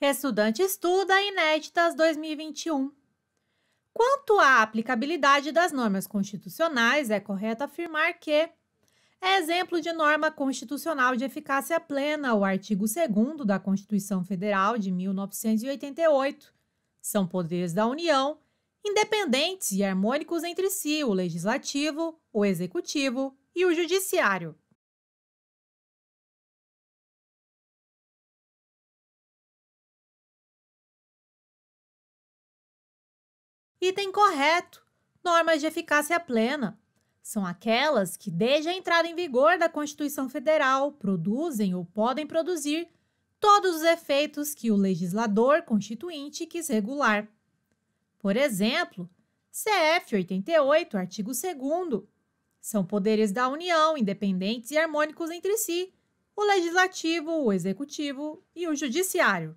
Estudante estuda Inéditas 2021. Quanto à aplicabilidade das normas constitucionais, é correto afirmar que é exemplo de norma constitucional de eficácia plena o artigo 2 da Constituição Federal de 1988. São poderes da União, independentes e harmônicos entre si, o legislativo, o executivo e o judiciário. Item correto: normas de eficácia plena. São aquelas que, desde a entrada em vigor da Constituição Federal, produzem ou podem produzir todos os efeitos que o legislador constituinte quis regular. Por exemplo, CF 88, artigo 2. São poderes da União, independentes e harmônicos entre si, o legislativo, o executivo e o judiciário.